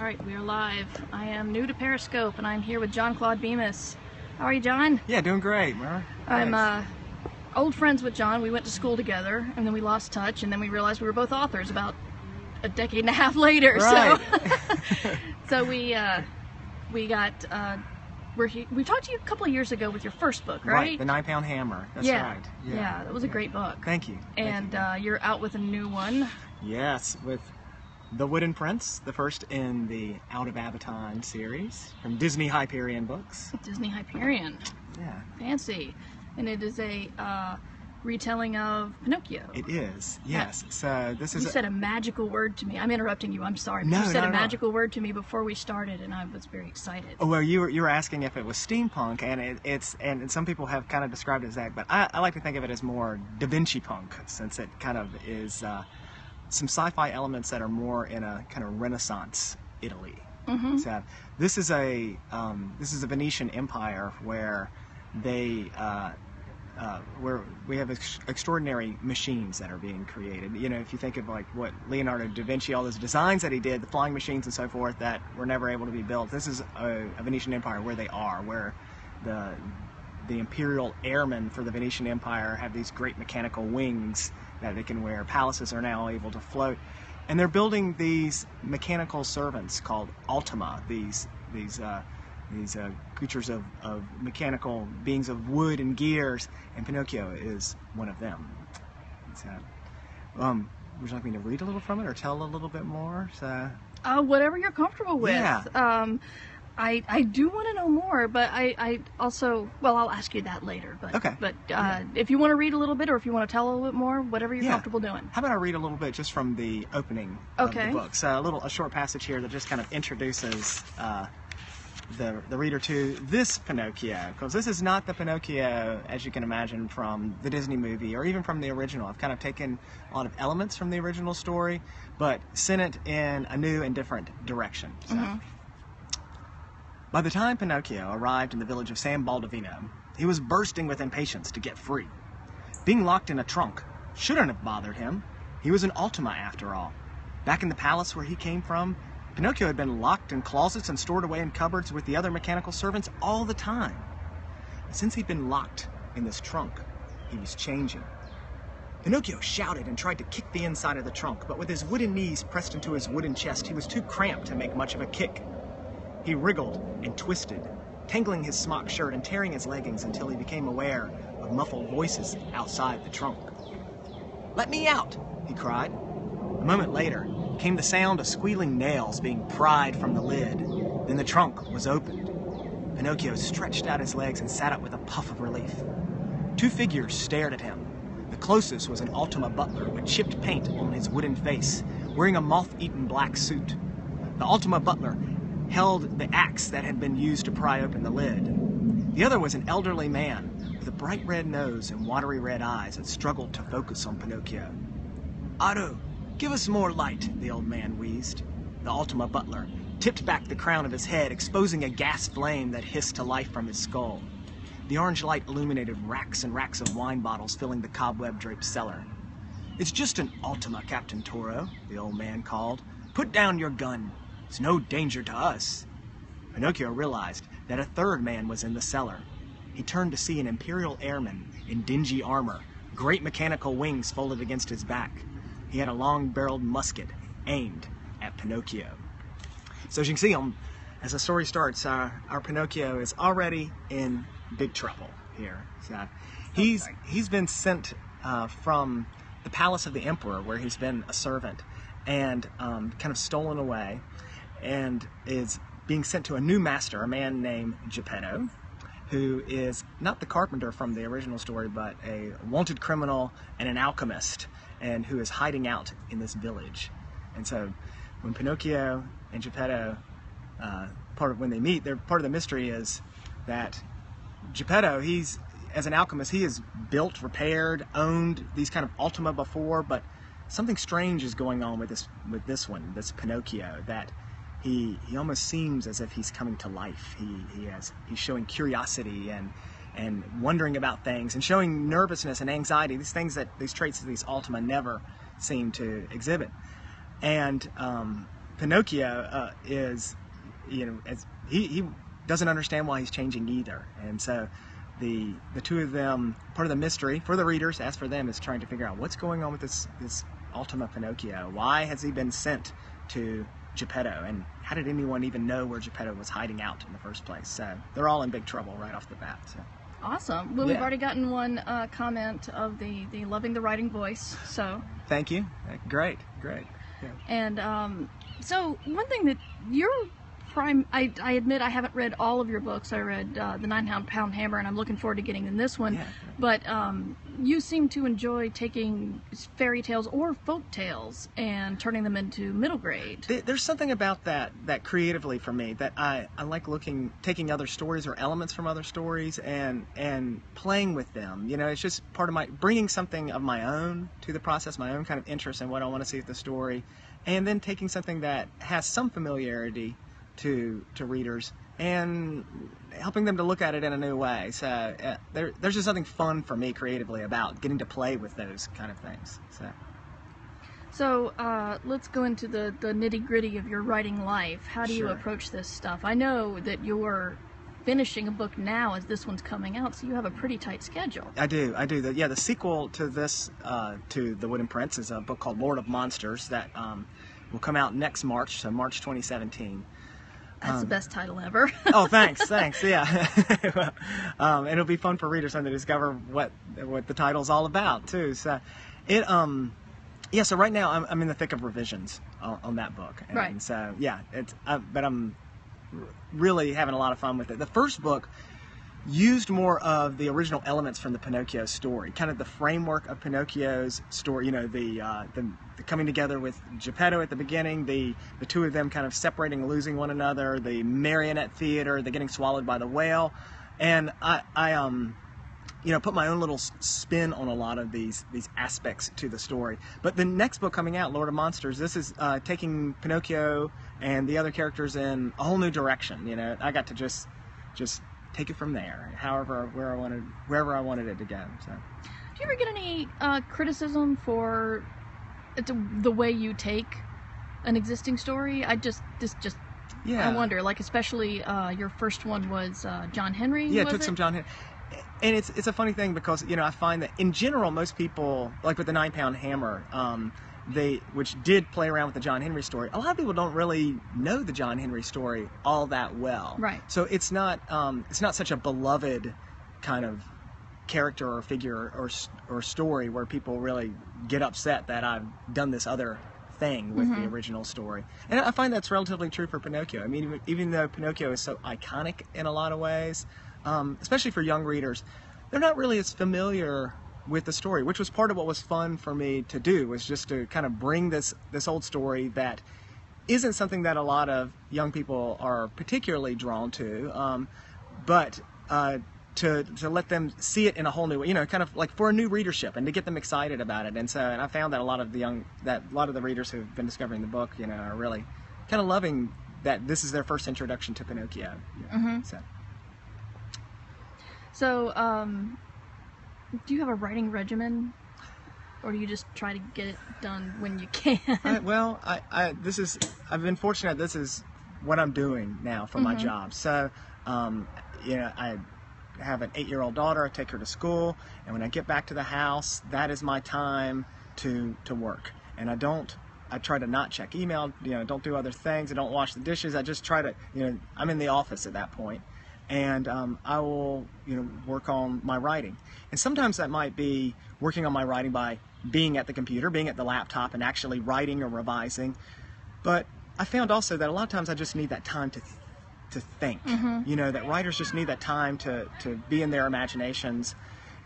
All right, we are live. I am new to Periscope, and I'm here with John Claude Bemis. How are you, John? Yeah, doing great, Mara. I'm uh, old friends with John. We went to school together, and then we lost touch, and then we realized we were both authors about a decade and a half later. Right. So, so we uh, we got uh, we're he- we talked to you a couple of years ago with your first book, right? Right, the nine pound hammer. That's yeah. right. yeah, that was a great book. Thank you. Thank And you. uh, you're out with a new one. yes, with The Wooden Prince, the first in the Out of Abaton series from Disney Hyperion Books. Disney Hyperion. Yeah, Fancy. And it is a uh, retelling of Pinocchio. it is. Yes. So this is. You said a magical word to me. I'm interrupting you. I'm sorry. No, you said no, a no. magical word to me before we started, and I was very excited. Oh, well, you were you were asking if it was steampunk, and it, it's and some people have kind of described it as that, but I, I like to think of it as more Da Vinci punk, since it kind of is uh, some sci-fi elements that are more in a kind of Renaissance Italy. Mm-hmm. So this is a um, this is a Venetian empire where they uh, uh, where we have ex- extraordinary machines that are being created. You know, if you think of like what Leonardo da Vinci, all those designs that he did, the flying machines and so forth that were never able to be built. This is a, a Venetian empire where they are, where the the imperial airmen for the Venetian Empire have these great mechanical wings that they can wear. Palaces are now able to float, and they're building these mechanical servants called Automa. These these uh, these uh, creatures of, of mechanical beings of wood and gears, and Pinocchio is one of them. So, um, would you like me to read a little from it or tell a little bit more? So, Uh, whatever you're comfortable with. Yeah. Um, I, I do want to know more, but I, I also well I'll ask you that later. But Okay. but uh, if you want to read a little bit or if you want to tell a little bit more, whatever you're Yeah. comfortable doing. How about I read a little bit just from the opening Okay. of the book? So a little, a short passage here that just kind of introduces uh, the the reader to this Pinocchio, because this is not the Pinocchio as you can imagine from the Disney movie or even from the original. I've kind of taken a lot of elements from the original story, but sent it in a new and different direction. So. By the time Pinocchio arrived in the village of San Baldovino, he was bursting with impatience to get free. Being locked in a trunk shouldn't have bothered him. He was an Automa after all. Back in the palace where he came from, Pinocchio had been locked in closets and stored away in cupboards with the other mechanical servants all the time. But since he'd been locked in this trunk, he was changing. Pinocchio shouted and tried to kick the inside of the trunk, but with his wooden knees pressed into his wooden chest, he was too cramped to make much of a kick. He wriggled and twisted, tangling his smock shirt and tearing his leggings until he became aware of muffled voices outside the trunk. Let me out, he cried. A moment later came the sound of squealing nails being pried from the lid. Then the trunk was opened. Pinocchio stretched out his legs and sat up with a puff of relief. Two figures stared at him. The closest was an Automa butler with chipped paint on his wooden face, wearing a moth eaten black suit. The Automa butler held the axe that had been used to pry open the lid. The other was an elderly man with a bright red nose and watery red eyes that struggled to focus on Pinocchio. Otto, give us more light, the old man wheezed. The Automa butler tipped back the crown of his head, exposing a gas flame that hissed to life from his skull. The orange light illuminated racks and racks of wine bottles filling the cobweb draped cellar. It's just an Automa, Captain Toro, the old man called. Put down your gun. It's no danger to us. Pinocchio realized that a third man was in the cellar. He turned to see an Imperial airman in dingy armor, great mechanical wings folded against his back. He had a long barreled musket aimed at Pinocchio. So as you can see, um, as the story starts, uh, our Pinocchio is already in big trouble here. So he's he's been sent uh, from the palace of the emperor, where he's been a servant, and um, kind of stolen away, and is being sent to a new master, a man named Geppetto, who is not the carpenter from the original story, but a wanted criminal and an alchemist, and who is hiding out in this village. And so, when Pinocchio and Geppetto, uh, part of when they meet, part of the mystery is that Geppetto, he's as an alchemist, he has built, repaired, owned these kind of Automa before, but something strange is going on with this with this one, this Pinocchio, that he he almost seems as if he's coming to life. He he has he's showing curiosity and and wondering about things and showing nervousness and anxiety. These things that these traits that these Automa never seem to exhibit. And um, Pinocchio uh, is, you know, as he, he doesn't understand why he's changing either, and so the the two of them, part of the mystery for the readers, as for them, is trying to figure out what's going on with this this Automa Pinocchio. Why has he been sent to Geppetto, and how did anyone even know where Geppetto was hiding out in the first place? So they're all in big trouble right off the bat. So. Awesome. Well, we've already gotten one uh, comment of the, the loving the writing voice. So, Thank you. Great, great. Yeah. and um, so one thing that your prime, I, I admit I haven't read all of your books. I read uh, the Nine Pound Pound Hammer, and I'm looking forward to getting in this one. Yeah. But um, you seem to enjoy taking fairy tales or folk tales and turning them into middle grade. There's something about that that creatively for me that I, I like looking taking other stories or elements from other stories and and playing with them. You know, it's just part of my bringing something of my own to the process, my own kind of interest in what I want to see with the story, and then taking something that has some familiarity to to readers and helping them to look at it in a new way. So uh, there, there's just something fun for me creatively about getting to play with those kind of things. So. So uh, let's go into the, the nitty gritty of your writing life. How do you approach this stuff? I know that you're finishing a book now as this one's coming out, so you have a pretty tight schedule. I do, I do. The, yeah, the sequel to this, uh, to The Wooden Prince, is a book called Lord of Monsters that um, will come out next March, so March 2017. That's Um, the best title ever. Oh, thanks, thanks. Yeah, um, and it'll be fun for readers they discover what what the title's all about too. So, it um, yeah. So right now I'm, I'm in the thick of revisions on, on that book, and Right. so yeah, it's uh, but I'm r- really having a lot of fun with it. The first book used more of the original elements from the Pinocchio story, kind of the framework of Pinocchio's story. You know, the uh, the, the coming together with Geppetto at the beginning, the the two of them kind of separating, losing one another, the marionette theater, the getting swallowed by the whale, and I I um you know put my own little spin on a lot of these these aspects to the story. But the next book coming out, Lord of Monsters, this is uh, taking Pinocchio and the other characters in a whole new direction. You know, I got to just just take it from there, however where I wanted wherever I wanted it to go. So do you ever get any uh, criticism for the way you take an existing story? I just this just yeah, I wonder, like especially uh, your first one was uh, John Henry. Yeah, it took some John. Hen- And it's it's a funny thing because you know I find that in general most people like with the nine pound hammer, um, they which did play around with the John Henry story. A lot of people don't really know the John Henry story all that well. Right. So it's not um, it's not such a beloved kind of character or figure or or story where people really get upset that I've done this other thing with the original story. And I find that's relatively true for Pinocchio. I mean, even, even though Pinocchio is so iconic in a lot of ways, um, especially for young readers, they're not really as familiar with the story, which was part of what was fun for me to do was just to kind of bring this this old story that isn't something that a lot of young people are particularly drawn to, um, but uh, to to let them see it in a whole new way, you know, kind of like for a new readership and to get them excited about it. And so, and I found that a lot of the young, that a lot of the readers who've been discovering the book, you know, are really kind of loving that this is their first introduction to Pinocchio. you know. So. So, um, do you have a writing regimen, or do you just try to get it done when you can? I, well, I, I this is I've been fortunate. This is what I'm doing now for my job. So, um, you know, I have an eight-year-old daughter. I take her to school, and when I get back to the house, that is my time to to work. And I don't. I try to not check email. You know, don't do other things. I don't wash the dishes. I just try to. You know, I'm in the office at that point, and um, I will, you know, work on my writing. And sometimes that might be working on my writing by being at the computer, being at the laptop, and actually writing or revising. But I found also that a lot of times I just need that time to to think. Mm-hmm. You know, that writers just need that time to to be in their imaginations.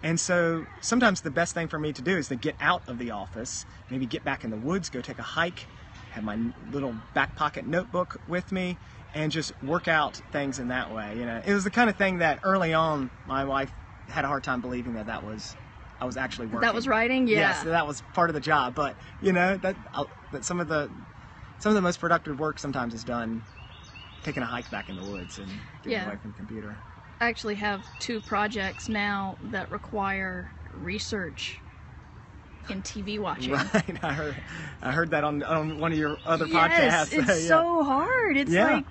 And so sometimes the best thing for me to do is to get out of the office, maybe get back in the woods, go take a hike, have my little back pocket notebook with me, and just work out things in that way. You know, it was the kind of thing that early on my wife had a hard time believing that that was I was actually working. that was writing, yeah. Yes, that was part of the job. But you know that uh, that some of the some of the most productive work sometimes is done taking a hike back in the woods and getting Yeah. away from the computer. I actually have two projects now that require research in TV watching. Right. I heard I heard that on on one of your other Yes, podcasts. it's Yeah. so hard. It's Yeah. like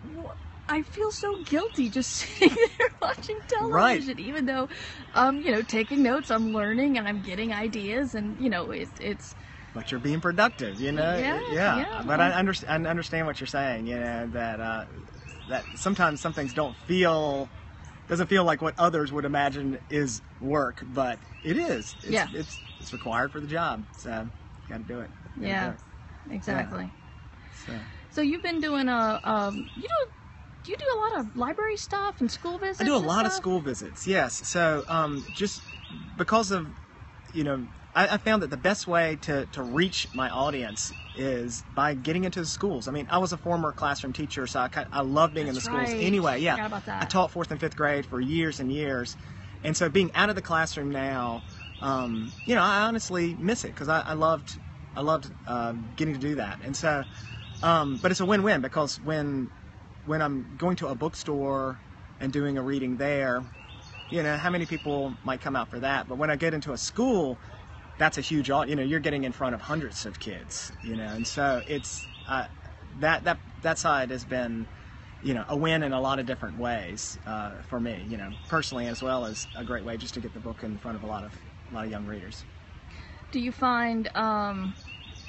I feel so guilty just sitting there watching television, even though, um, you know, taking notes, I'm learning and I'm getting ideas, and you know, it's it's but you're being productive, you know. Yeah, yeah. But I understand. I understand what you're saying. You know that uh, that sometimes some things don't feel doesn't feel like what others would imagine is work, but it is. It's, Yeah. It's it's required for the job, so you got to do it. Gotta yeah, do exactly. it. So. So you've been doing a um, you do do you do a lot of library stuff and school visits? I do a lot of school visits. Yes. So um, just because of you know, I, I found that the best way to to reach my audience is by getting into the schools. I mean, I was a former classroom teacher, so I kind I love being in the That's schools right. anyway. Yeah. About that. I taught fourth and fifth grade for years and years, and so being out of the classroom now, um, you know, I honestly miss it because I, I loved I loved uh, getting to do that, and so. Um, but it's a win-win because when when I'm going to a bookstore and doing a reading there, you know, how many people might come out for that? But when I get into a school, that's a huge, you know, you're getting in front of hundreds of kids, you know, and so it's uh, that that that side has been, you know, a win in a lot of different ways uh, for me, you know, personally as well as a great way just to get the book in front of a lot of a lot of young readers. Do you find um,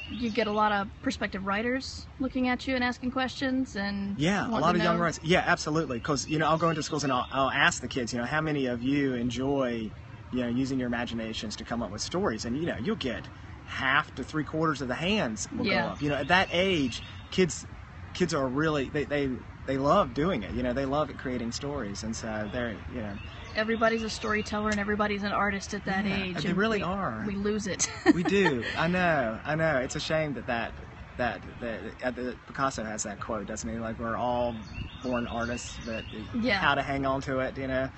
you get a lot of prospective writers looking at you and asking questions and Yeah, a lot of young writers. Yeah, absolutely. Because you know, I'll go into schools and I'll, I'll ask the kids, you know, how many of you enjoy, you know, using your imaginations to come up with stories, and you know, you'll get half to three quarters of the hands will Yeah. go up. You know, at that age, kids, kids are really they they they love doing it. You know, they love creating stories, and so they're you know, Everybody's a storyteller and everybody's an artist at that Yeah, age. they really we, are. We lose it. we do. I know. I know. It's a shame that that that that, uh, that, that Picasso has that quote, doesn't he? Like we're all born artists, but Yeah. how to hang on to it, you know.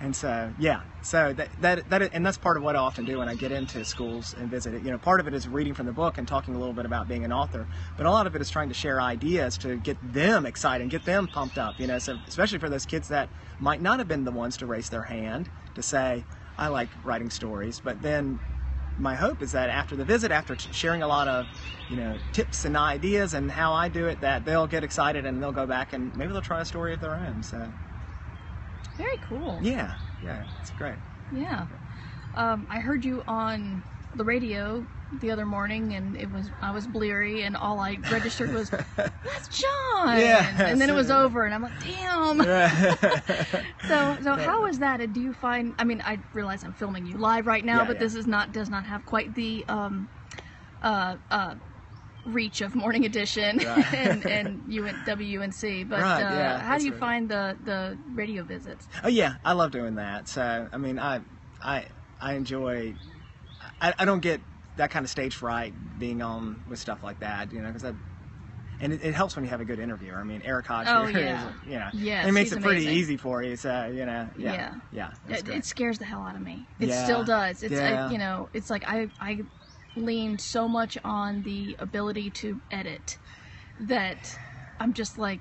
And so, yeah. So that that that and that's part of what I often do when I get into schools and visit it. You know, part of it is reading from the book and talking a little bit about being an author, but a lot of it is trying to share ideas to get them excited and get them pumped up. You know, so especially for those kids that might not have been the ones to raise their hand to say, "I like writing stories," but then my hope is that after the visit, after sharing a lot of, you know, tips and ideas and how I do it, that they'll get excited and they'll go back and maybe they'll try a story of their own. So Very cool. yeah, yeah, it's great. Yeah. Um, I heard you on the radio the other morning, and it was I was bleary, and all I registered was "That's John." Yeah, and then it was over, and I'm like, "Damn." So, so how is that? And do you find? I mean, I realize I'm filming you live right now, Yeah, but this is not does not have quite the um, uh, uh, reach of Morning Edition Right. and and UN, WUNC. But Right, uh, yeah, how do you right. find the the radio visits? Oh yeah, I love doing that. So I mean, I I I enjoy. I, I don't get that kind of stage fright being on with stuff like that, you know, because I. And it, it helps when you have a good interviewer. I mean, Eric Hodge, Oh, is, yeah. you know, Yes, it makes it pretty amazing. easy for you. So you know, yeah, Yeah. yeah, It, it scares the hell out of me. It Yeah. still does. It's Yeah. I, you know, it's like I I lean so much on the ability to edit that I'm just like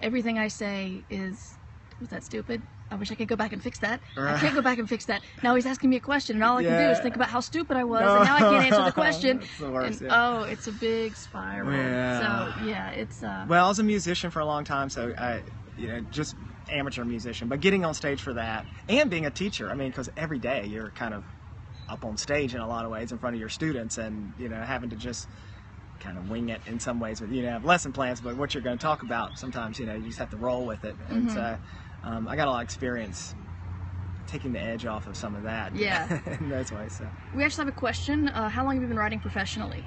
everything I say is was that stupid? I wish I could go back and fix that. I can't go back and fix that. Now he's asking me a question, and all I can do is think about how stupid I was, and now I can't answer the question. The worst, And, yeah. Oh, it's a big spiral. Yeah. So yeah, it's uh, Well, I was a musician for a long time, so I, you know, just amateur musician. But getting on stage for that, and being a teacher, I mean, because every day you're kind of up on stage in a lot of ways in front of your students, and you know, having to just kind of wing it in some ways with you know have lesson plans, but what you're going to talk about sometimes you know you just have to roll with it, and Mm-hmm. so um, I got a lot of experience taking the edge off of some of that. Yeah. in those ways. So. we actually have a question. Uh, how long have you been writing professionally?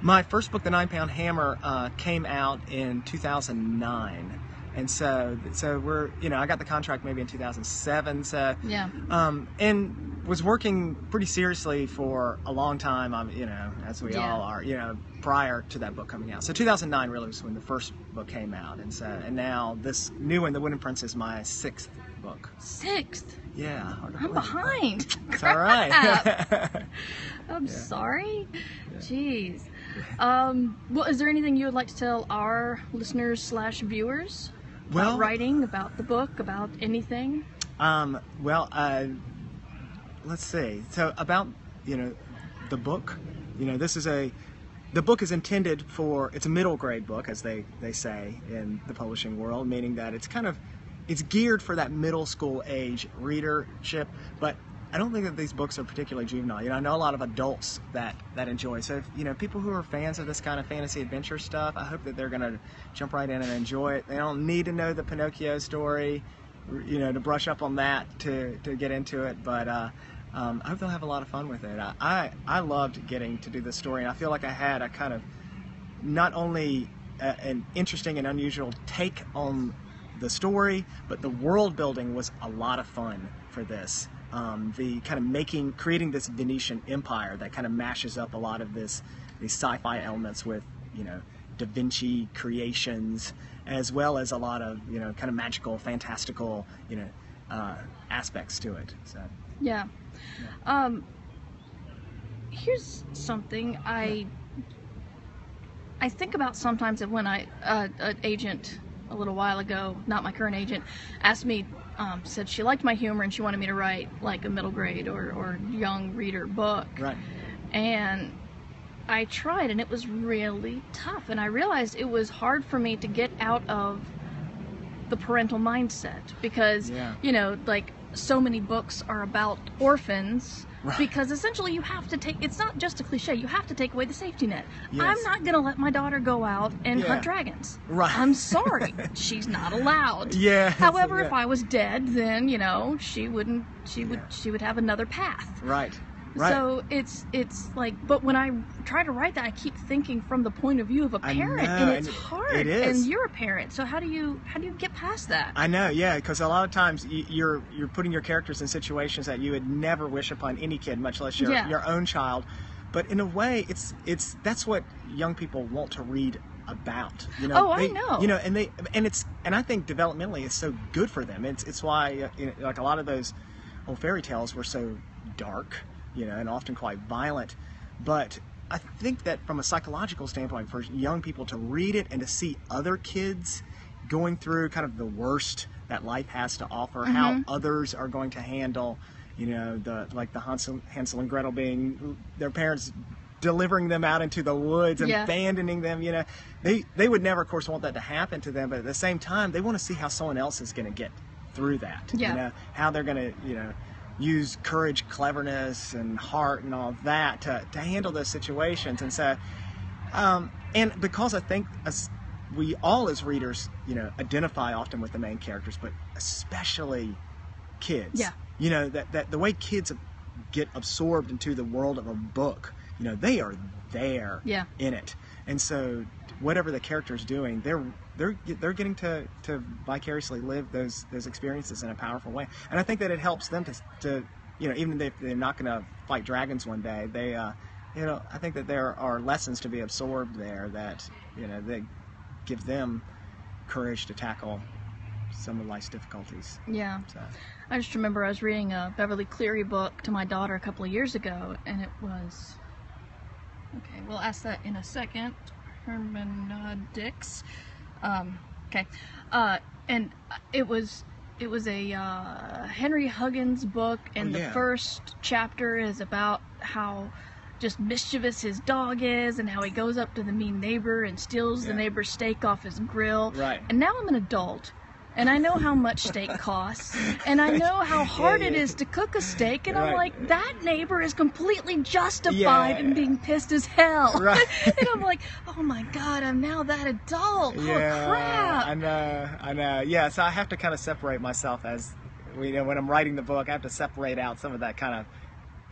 My first book, The Nine Pound Hammer, uh, came out in 2009, and so so we're you know I got the contract maybe in 2007. So Yeah. um, and was working pretty seriously for a long time. I'm you know as we Yeah. all are you know prior to that book coming out. So 2009 really was when the first book came out, and so and now this new one, The Wooden Prince, is my sixth book. Sixth. Yeah, I'm behind. It's all right. I'm sorry. Jeez. Um, well, is there anything you would like to tell our listeners slash viewers Well- about writing, about the book, about anything? Um, well, uh, let's see. So about you know the book. you know, this is a the book is intended for it's a middle grade book as they they say in the publishing world meaning that it's kind of it's geared for that middle school age readership but I don't think that these books are particularly juvenile. You know, I know a lot of adults that that enjoy. So, if, you know, people who are fans of this kind of fantasy adventure stuff, I hope that they're going to jump right in and enjoy it. They don't need to know the Pinocchio story, you know, to brush up on that to to get into it. But uh, um, I hope they'll have a lot of fun with it. I, I, I loved getting to do this story, and I feel like I had a kind of not only a, an interesting and unusual take on the story, but the world building was a lot of fun for this. Um, the kind of making, creating this Venetian empire that kind of mashes up a lot of this, these sci-fi elements with, you know, Da Vinci creations, as well as a lot of, you know, kind of magical, fantastical, you know, uh, aspects to it. So. Yeah. Um, here's something I I think about sometimes when I uh, an agent a little while ago, not my current agent, asked me, um, said she liked my humor and she wanted me to write like a middle grade or, or young reader book. Right. And I tried and it was really tough. And I realized it was hard for me to get out of the parental mindset because, Yeah. you know, like so many books are about orphans. Right. Because essentially, you have to take. It's not just a cliche. You have to take away the safety net. Yes. I'm not gonna let my daughter go out and Yeah. hunt dragons. Right. I'm sorry. She's not allowed. Yeah, However, yeah. if I was dead, then you know she wouldn't. She would. Yeah. She would have another path. Right. Right. So it's it's like, but when I try to write that, I keep thinking from the point of view of a parent, know, and it's and hard. it is. And you're a parent, so how do you how do you get past that? I know, yeah, because a lot of times you're you're putting your characters in situations that you would never wish upon any kid, much less your Yeah. your own child. But in a way, it's it's that's what young people want to read about. You know, Oh, I know. You know, and they and it's and I think developmentally it's so good for them. It's it's why uh, you know, like a lot of those old fairy tales were so dark, you know, and often quite violent. But I think that from a psychological standpoint, for young people to read it and to see other kids going through kind of the worst that life has to offer, how Mm-hmm. others are going to handle, you know, the like the Hansel, Hansel and Gretel being their parents delivering them out into the woods and Yeah. abandoning them, you know, they they would never, of course, want that to happen to them, but at the same time, they want to see how someone else is going to get through that. Yeah. You know, how they're going to, you know, use courage, cleverness, and heart and all that to, to handle those situations. And so, um, and because I think as we all as readers, you know, identify often with the main characters, but especially kids. Yeah. You know, that, that the way kids get absorbed into the world of a book, you know, they are there Yeah. in it. And so whatever the character's doing, they're they're they're getting to, to vicariously live those those experiences in a powerful way. And I think that it helps them to to you know, even if they're not going to fight dragons one day, they uh you know, I think that there are lessons to be absorbed there that, you know, they give them courage to tackle some of life's difficulties. Yeah. So I just remember I was reading a Beverly Cleary book to my daughter a couple of years ago, and it was. Okay, we'll ask that in a second. Hermeneutics. Um, okay, uh, and it was it was a uh, Henry Huggins book, and Oh, yeah. the first chapter is about how just mischievous his dog is, and how he goes up to the mean neighbor and steals the neighbor's steak off his grill. Right. And now I'm an adult. And I know how much steak costs, and I know how hard it yeah. is to cook a steak, and I'm like, that neighbor is completely justified Yeah. in being pissed as hell. Right. and I'm like, oh my god, I'm now that adult. Yeah, Oh crap. I know, I know. Yeah, so I have to kind of separate myself as, you know, when I'm writing the book, I have to separate out some of that kind of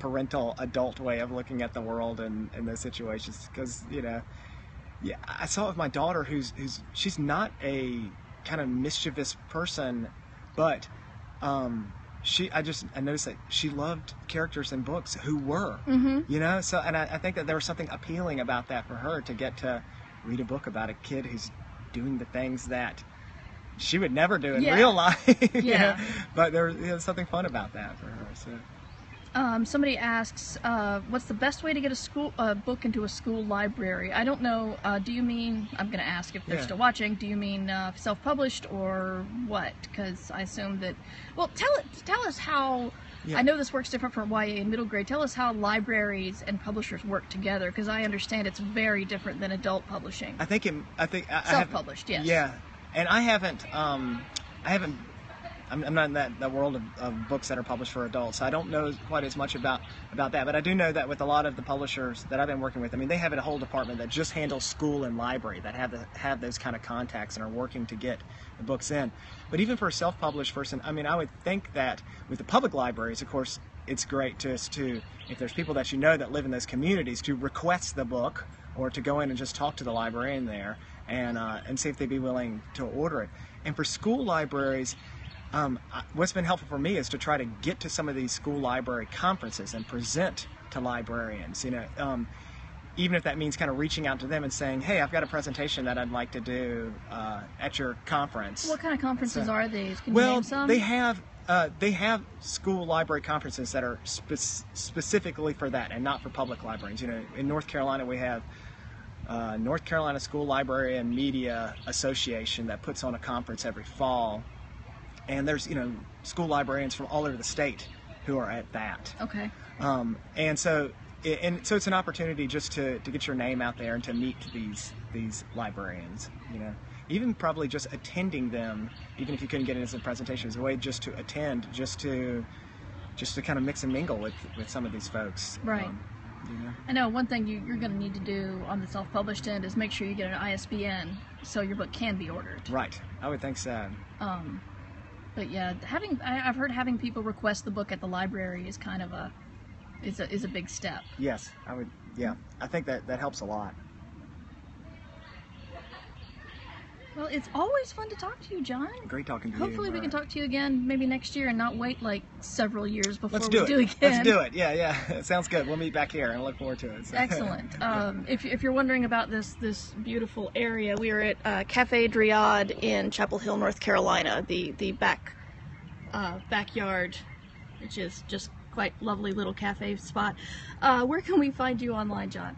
parental adult way of looking at the world and, and those situations because you know, yeah, I saw it with my daughter who's who's she's not a kind of mischievous person, but um, she I just I noticed that she loved characters in books who were, Mm-hmm. you know. So and I, I think that there was something appealing about that for her to get to read a book about a kid who's doing the things that she would never do in Yeah. real life. you know? Yeah. But there, there was something fun about that for her. So Um, somebody asks, uh, "What's the best way to get a school uh, book into a school library?" I don't know. Uh, do you mean? I'm going to ask if they're Yeah. still watching. Do you mean uh, self-published or what? Because I assume that. Well, tell it. Tell us how. Yeah. I know this works different for YA and middle grade. Tell us how libraries and publishers work together, because I understand it's very different than adult publishing. I think it, I think I, I Self-published, yes. Yeah, and I haven't, um, I haven't. I'm, I'm not in that, that world of, of books that are published for adults. I don't know quite as much about about that, but I do know that with a lot of the publishers that I've been working with, I mean, they have a whole department that just handles school and library that have the, have those kind of contacts and are working to get the books in. But even for a self-published person, I mean, I would think that with the public libraries, of course, it's great just to if there's people that you know that live in those communities to request the book or to go in and just talk to the librarian there and uh, and see if they'd be willing to order it. And for school libraries, um, what's been helpful for me is to try to get to some of these school library conferences and present to librarians. You know, um, even if that means kind of reaching out to them and saying, "Hey, I've got a presentation that I'd like to do uh, at your conference." what kind of conferences So- are these? Can you Well, name some? they have uh, they have school library conferences that are spe- specifically for that and not for public libraries. You know, in North Carolina we have uh, North Carolina School Library and Media Association that puts on a conference every fall, and there's you know school librarians from all over the state who are at that. Okay. Um, and so, and so it's an opportunity just to, to get your name out there and to meet these these librarians. You know, even probably just attending them, even if you couldn't get it as a presentation, is a way just to attend, just to just to kind of mix and mingle with with some of these folks. Right. Um, you know? I know one thing you, you're going to need to do on the self-published end is make sure you get an ISBN so your book can be ordered. Right. I would think so. Um, but yeah, having I, I've heard having people request the book at the library is kind of a is a is a big step. Yes, I would. Yeah, I think that that helps a lot. Well, it's always fun to talk to you, John. Great talking to Hopefully, you. Hopefully, we can talk to you again maybe next year and not wait like several years before Let's we do it. do again. Let's do it. Yeah, yeah. Sounds good. We'll meet back here, and I look forward to it. So- Excellent. Um, if, if you're wondering about this this beautiful area, we are at uh, Cafe Driade in Chapel Hill, North Carolina. The the back uh, backyard, which is just quite lovely little cafe spot. Uh, where can we find you online, John?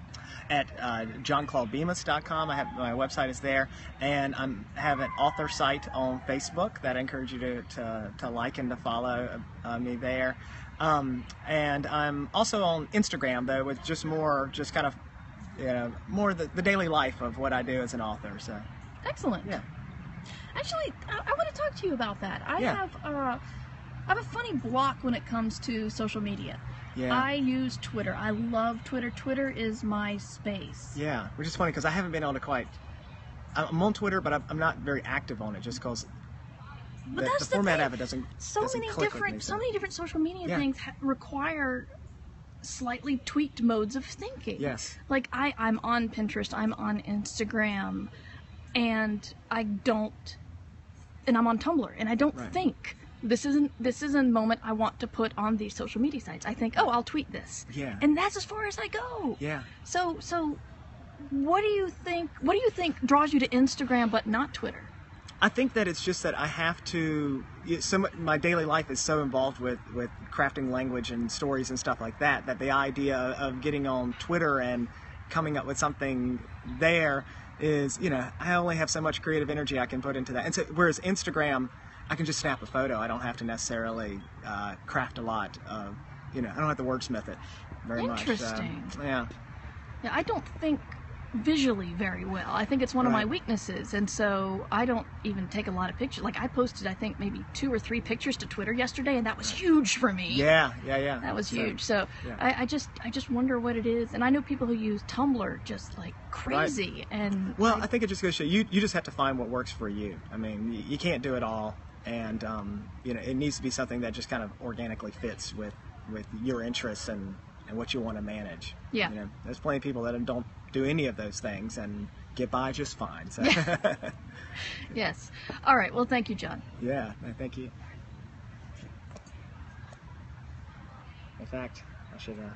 At uh, johnclaudebemis.com. I have my website is there, and I'm have an author site on Facebook that I encourage you to, to, to like and to follow uh, me there. Um, and I'm also on Instagram though with just more, just kind of, you know, more the, the daily life of what I do as an author. So Excellent. yeah, Actually, I, I want to talk to you about that. I Yeah. have uh, I have a funny block when it comes to social media. Yeah. I use Twitter. I love Twitter. Twitter is my space. Yeah, which is funny because I haven't been able to quite. I'm on Twitter, but I'm I'm not very active on it just because But the, that's the the format thing. of it doesn't. so doesn't many different me, so many different social media Yeah. things ha- require slightly tweaked modes of thinking Yes. like i i'm on pinterest i'm on instagram and i don't and i'm on tumblr and i don't Right. think this isn't this is a moment i want to put on these social media sites i think oh i'll tweet this Yeah. and that's as far as i go Yeah. so so what do you think what do you think draws you to instagram but not twitter I think that it's just that I have to. So my daily life is so involved with with crafting language and stories and stuff like that that the idea of getting on Twitter and coming up with something there is, you know, I only have so much creative energy I can put into that. And so, whereas Instagram, I can just snap a photo. I don't have to necessarily uh, craft a lot. Of, you know, I don't have to wordsmith it very much. so, Interesting. yeah. Yeah, I don't think visually very well. I think it's one of my weaknesses, and so I don't even take a lot of pictures. Like I posted, I think maybe two or three pictures to Twitter yesterday, and that was huge for me. Yeah. Yeah. Yeah. That was So- huge. So yeah. I, I just, I just wonder what it is. And I know people who use Tumblr just like crazy. And Well, I- I think it just goes to show you. You just have to find what works for you. I mean, you, you can't do it all, and um, you know, it needs to be something that just kind of organically fits with with your interests and and what you want to manage. Yeah. You know, there's plenty of people that don't do any of those things and get by just fine. So, yes. All right. Well, thank you, John. yeah, thank you. In fact, I should. Uh,